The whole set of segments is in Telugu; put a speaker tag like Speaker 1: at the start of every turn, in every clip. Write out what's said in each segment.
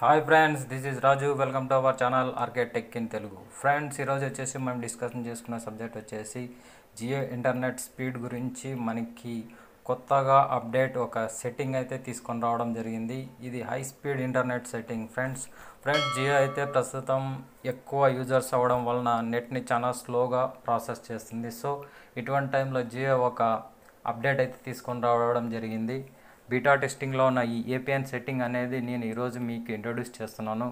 Speaker 1: Hi friends this is Raju welcome to our channel RK tech in Telugu friends ఈరోజు వచ్చేసి మనం డిస్కషన్ చేసుకున్న సబ్జెక్ట్ వచ్చేసి జియో ఇంటర్నెట్ స్పీడ్ గురించి మనకి కొత్తగా అప్డేట్ ఒక సెట్టింగ్ అయితే తీసుకొని రావడం జరిగింది. ఇది high speed internet setting friends friends Jio అయితే ప్రస్తుతం ఎక్కువ యూజర్స్ అవ్వడం వలన నెట్ని చాలా స్లోగా ప్రాసెస్ చేస్తుంది. సో ఇటువంటి టైంలో జియో ఒక అప్డేట్ అయితే తీసుకొని రావడం జరిగింది. బీటా టెస్టింగ్లో ఉన్న ఈ ఏపీఎన్ సెట్టింగ్ అనేది నేను ఈరోజు మీకు ఇంట్రొడ్యూస్ చేస్తున్నాను.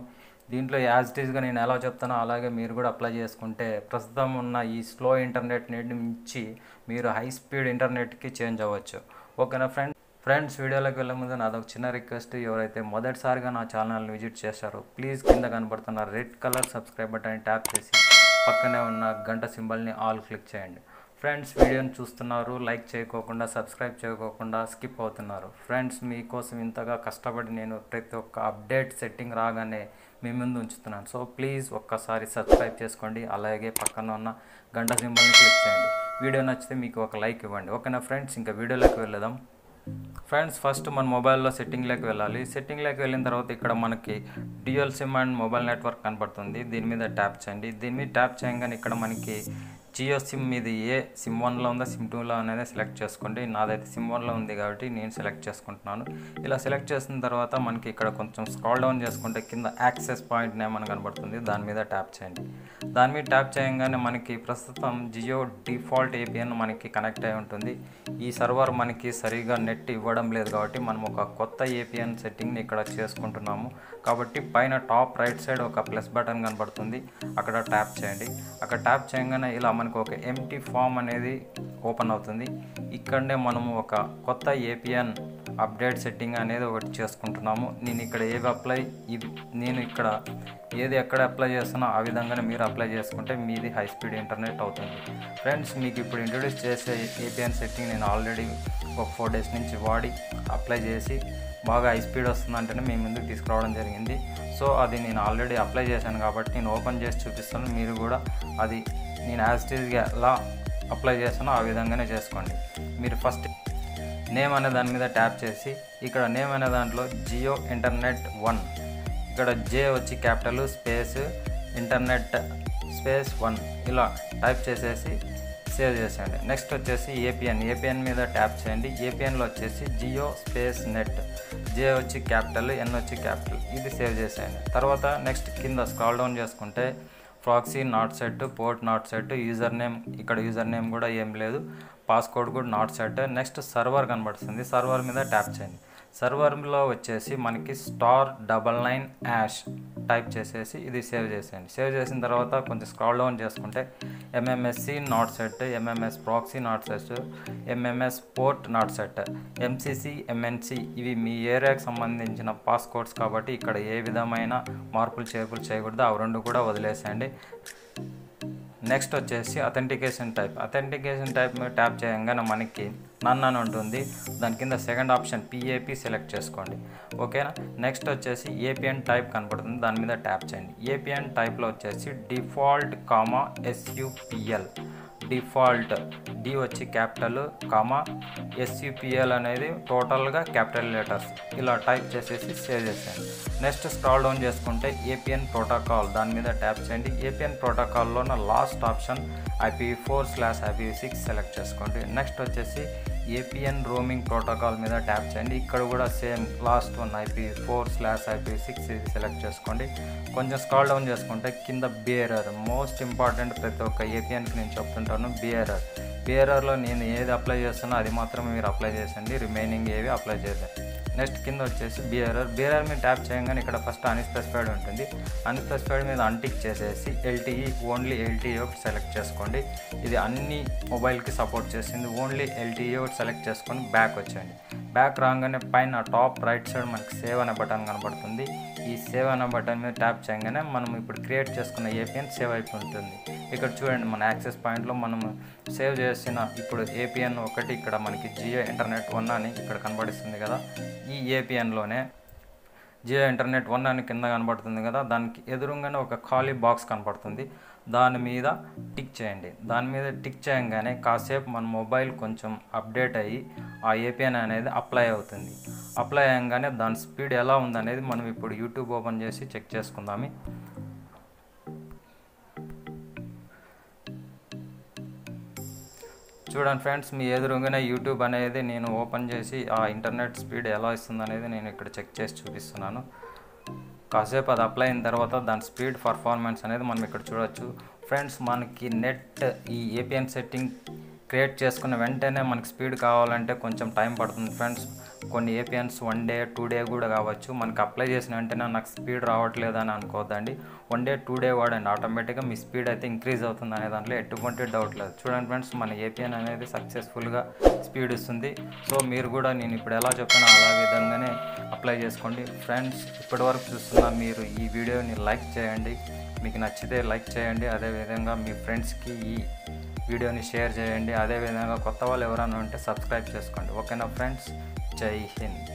Speaker 1: దీంట్లో యాజ్ ఇట్ నేను ఎలా చెప్తానో అలాగే మీరు కూడా అప్లై చేసుకుంటే ప్రస్తుతం ఉన్న ఈ స్లో ఇంటర్నెట్ నుంచి మీరు హై స్పీడ్ ఇంటర్నెట్కి చేంజ్ అవ్వచ్చు. ఓకేనా ఫ్రెండ్? ఫ్రెండ్స్ వీడియోలోకి వెళ్ళే ముందు నాదొక చిన్న రిక్వెస్ట్. ఎవరైతే మొదటిసారిగా నా ఛానల్ని విజిట్ చేశారో ప్లీజ్ కింద కనబడుతున్న red colour subscribe button tap చేసి పక్కనే ఉన్న గంట సింబల్ని ఆల్ క్లిక్ చేయండి. ఫ్రెండ్స్ వీడియోని చూస్తున్నారు లైక్ చేయకోకుండా సబ్స్క్రైబ్ చేయకోకుండా స్కిప్ అవుతున్నారు. ఫ్రెండ్స్ మీకోసం ఇంతగా కష్టపడి నేను ప్రతి ఒక్క అప్డేట్ సెట్టింగ్ రాగానే మీ ముందు ఉంచుతున్నాను. సో ప్లీజ్ ఒక్కసారి సబ్స్క్రైబ్ చేసుకోండి అలాగే పక్కన ఉన్న గంట సింబల్ని క్లిక్ చేయండి. వీడియో నచ్చితే మీకు ఒక లైక్ ఇవ్వండి. ఓకేనా ఫ్రెండ్స్? ఇంకా వీడియోలోకి వెళ్ళదాం ఫ్రెండ్స్ ఫస్ట్ మన మొబైల్లో సెట్టింగ్లోకి వెళ్ళాలి. సెట్టింగ్లోకి వెళ్ళిన తర్వాత ఇక్కడ మనకి dual SIM and mobile network కనపడుతుంది. దీని మీద ట్యాప్ చేయండి. దీని మీద ట్యాప్ చేయగానే ఇక్కడ మనకి జియో సిమ్ ఇది ఏ సిమ్ వన్లో ఉందా సిమ్ టూలో అనేది సెలెక్ట్ చేసుకోండి నాదైతే సిమ్ వన్లో ఉంది కాబట్టి నేను సెలెక్ట్ చేసుకుంటున్నాను. ఇలా సెలెక్ట్ చేసిన తర్వాత మనకి ఇక్కడ కొంచెం స్క్రాల్ డౌన్ చేసుకుంటే కింద యాక్సెస్ పాయింట్ నేమ్ అని కనబడుతుంది. దాని మీద ట్యాప్ చేయండి. దాని మీద ట్యాప్ చేయగానే మనకి ప్రస్తుతం జియో డిఫాల్ట్ ఏపీఎన్ మనకి కనెక్ట్ అయి ఉంటుంది. ఈ సర్వర్ మనకి సరిగా నెట్ ఇవ్వడం లేదు కాబట్టి మనం ఒక కొత్త ఏపీఎన్ సెట్టింగ్ని ఇక్కడ చేసుకుంటున్నాము. కాబట్టి పైన టాప్ రైట్ సైడ్ ఒక ప్లస్ బటన్ కనబడుతుంది. అక్కడ ట్యాప్ చేయండి. అక్కడ ట్యాప్ చేయగానే ఇలా మనకు ఒక ఎంటీ ఫామ్ అనేది ఓపెన్ అవుతుంది. ఇక్కడనే మనము ఒక కొత్త ఏపీఎన్ అప్డేట్ సెట్టింగ్ అనేది ఒకటి చేసుకుంటున్నాము. నేను ఇక్కడ ఏవి అప్లై ఇది నేను ఇక్కడ ఏది ఎక్కడ అప్లై చేస్తున్నా ఆ విధంగానే మీరు అప్లై చేసుకుంటే మీది హై స్పీడ్ ఇంటర్నెట్ అవుతుంది. ఫ్రెండ్స్ మీకు ఇప్పుడు ఇంట్రొడ్యూస్ చేసే ఏపీఎన్ సెట్టింగ్ నేను ఆల్రెడీ ఒక ఫోర్ డేస్ నుంచి వాడి అప్లై చేసి బాగా హై స్పీడ్ వస్తుందంటేనే మీ ముందుకు తీసుకురావడం జరిగింది. సో అది నేను ఆల్రెడీ అప్లై చేశాను కాబట్టి నేను ఓపెన్ చేసి చూపిస్తాను. మీరు కూడా అది నేను యాజ్ టీజ్గా ఎలా అప్లై చేస్తానో ఆ విధంగానే చేసుకోండి. మీరు ఫస్ట్ నేమ్ అనే దాని మీద ట్యాప్ చేసి ఇక్కడ నేమ్ అనే దాంట్లో జియో ఇంటర్నెట్ వన్ ఇక్కడ జే వచ్చి capital space internet space one ఇలా టైప్ చేసేసి సేవ్ చేసేయండి. నెక్స్ట్ వచ్చేసి ఏపీఎన్ ఏపీఎన్ మీద ట్యాప్ చేయండి. ఏపీఎన్లో వచ్చేసి జియో స్పేస్ నెట్ జే వచ్చి క్యాపిటల్ ఎన్ వచ్చి క్యాపిటల్ ఇది సేవ్ చేసేయండి. తర్వాత నెక్స్ట్ కింద స్క్రాల్ డౌన్ చేసుకుంటే proxy not set port not set user name ఇక్కడ యూజర్ నేమ్ కూడా ఏం లేదు. పాస్కోడ్ కూడా నాట్ సెట్ నెక్స్ట్ సర్వర్ కనబడుతుంది. సర్వర్ మీద ట్యాప్ చేయండి. సర్వర్లో వచ్చేసి మనకి star double nine hash type చేసేసి ఇది సేవ్ చేసేయండి. సేవ్ చేసిన తర్వాత కొంచెం స్క్రాల్ డౌన్ చేసుకుంటే MMSC not set MMS proxy not set MMS port not set MCC MNC ఇవి మీ ఏరియాకి సంబంధించిన పాస్కోడ్స్ కాబట్టి ఇక్కడ ఏ విధమైన మార్పులు చేర్పులు చేయకూడదు. అవి రెండు కూడా వదిలేసేయండి. నెక్స్ట్ వచ్చేసి అథెంటికేషన్ టైప్ అథెంటికేషన్ టైప్ మీద ట్యాప్ చేయగానే మనకి నన్ అని ఉంటుంది. దాని కింద సెకండ్ ఆప్షన్ పిఏపి సెలెక్ట్ చేసుకోండి. ఓకేనా నెక్స్ట్ వచ్చేసి ఏపీఎన్ టైప్ కనపడుతుంది. దాని మీద ట్యాప్ చేయండి. ఏపీఎన్ టైప్లో వచ్చేసి default comma SUPL default. D వచ్చి క్యాపిటల్ కామా ఎస్యుపిఎల్ అనేది టోటల్గా క్యాపిటల్ లెటర్స్. ఇలా టైప్ చేసేసి సేవ్ చేసేయండి. నెక్స్ట్ స్క్రాల్ డౌన్ చేసుకుంటే ఏపీఎన్ ప్రోటోకాల్. దాని మీద ట్యాప్ చేయండి. ఏపీఎన్ ప్రోటోకాల్లో last option IP four slash IP six select చేసుకోండి. నెక్స్ట్ వచ్చేసి ఏపీఎన్ రోమింగ్ ప్రోటోకాల్ మీద ట్యాప్ చేయండి. ఇక్కడ కూడా same last one IP four slash IP six ఇది సెలెక్ట్ చేసుకోండి. కొంచెం స్కాల్ డౌన్ చేసుకుంటే కింద బిఆర్ఆర్ మోస్ట్ ఇంపార్టెంట్ ప్రతి ఒక్క ఏపీఎన్కి నేను చెప్తుంటాను బిఆర్ఆర్ బిఆర్ఆర్లో నేను ఏది అప్లై చేస్తున్నా అది మాత్రమే మీరు అప్లై చేసండి రిమైనింగ్ ఏవి అప్లై చేయలేదు. నెక్స్ట్ కింద వచ్చేసి బీఆర్ఆర్. బీఆర్ఆర్ మీద ట్యాప్ చేయగానే ఇక్కడ ఫస్ట్ అన్స్పెసిఫైడ్ ఉంటుంది. అన్స్పెసిఫైడ్ మీద అన్టిక్ చేసేసి ఎల్టీఈ ఓన్లీ ఎల్టీఈ ఒకటి సెలెక్ట్ చేసుకోండి. ఇది అన్ని మొబైల్కి సపోర్ట్ చేసింది. ఓన్లీ ఎల్టీఈ ఒకటి సెలెక్ట్ చేసుకొని బ్యాక్ వచ్చేయండి. బ్యాక్ రాగానే పైన టాప్ రైట్ సైడ్ మనకి సేవ్ అనే బటన్ కనబడుతుంది. ఈ సేవ్ అనే బటన్ మీద ట్యాప్ చేయగానే మనం ఇప్పుడు క్రియేట్ చేసుకున్న ఏపీఎన్ సేవ్ అయిపోతుంది. ఇక్కడ చూడండి మన యాక్సెస్ పాయింట్లో మనం సేవ్ చేసిన ఇప్పుడు ఏపీఎన్ ఒకటి ఇక్కడ మనకి జియో ఇంటర్నెట్ వన్ అని ఇక్కడ కనబడిస్తుంది కదా. ఈ ఏపీఎన్లోనే జియో ఇంటర్నెట్ వన్ అని కింద కనబడుతుంది కదా. దానికి ఎదురుగానే ఒక ఖాళీ బాక్స్ కనపడుతుంది దాని మీద టిక్ చేయండి. దాని మీద టిక్ చేయంగానే కాసేపు మన మొబైల్ కొంచెం అప్డేట్ అయ్యి ఆ ఏపీఎన్ అనేది అప్లై అవుతుంది. అప్లై అయ్యంగానే దాని స్పీడ్ ఎలా ఉందనేది మనం ఇప్పుడు యూట్యూబ్ ఓపెన్ చేసి చెక్ చేసుకుందాము. చూడండి ఫ్రెండ్స్ మీ ఎదురుగానే యూట్యూబ్ అనేది నేను ఓపెన్ చేసి ఆ ఇంటర్నెట్ స్పీడ్ ఎలా ఇస్తుంది అనేది నేను ఇక్కడ చెక్ చేసి చూపిస్తున్నాను. కాసేపు అది అప్లై అయిన తర్వాత దాని స్పీడ్ పర్ఫార్మెన్స్ అనేది మనం ఇక్కడ చూడొచ్చు. ఫ్రెండ్స్ మనకి నెట్ ఈ ఏపీఎన్ సెట్టింగ్ క్రియేట్ చేసుకున్న వెంటనే మనకి స్పీడ్ కావాలంటే కొంచెం టైం పడుతుంది ఫ్రెండ్స్. కొన్ని APNs one day two day కూడా కావచ్చు. మనకి అప్లై చేసిన వెంటనే నాకు స్పీడ్ రావట్లేదు అని అనుకోవద్దండి. వన్ డే టూ డే వాడండి. ఆటోమేటిక్గా మీ స్పీడ్ అయితే ఇంక్రీజ్ అవుతుంది అనే దాంట్లో ఎటువంటి డౌట్ లేదు. చూడండి ఫ్రెండ్స్ మన ఏపీఎన్ అనేది సక్సెస్ఫుల్గా స్పీడ్ ఇస్తుంది. సో మీరు కూడా నేను ఇప్పుడు ఎలా చెప్పానో అలా విధంగానే అప్లై చేసుకోండి. ఫ్రెండ్స్ ఇప్పటివరకు చూస్తున్న మీరు ఈ వీడియోని లైక్ చేయండి. మీకు నచ్చితే లైక్ చేయండి. అదేవిధంగా మీ ఫ్రెండ్స్కి ఈ వీడియోని షేర్ చేయండి. అదేవిధంగా కొత్త వాళ్ళు ఎవరైనా ఉంటే సబ్స్క్రైబ్ చేసుకోండి. ఓకేనా ఫ్రెండ్స్? జై హింద్.